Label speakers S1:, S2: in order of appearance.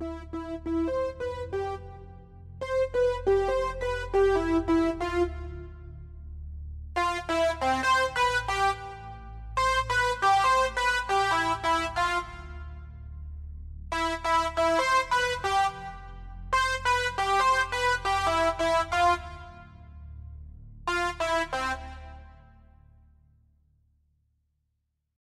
S1: Música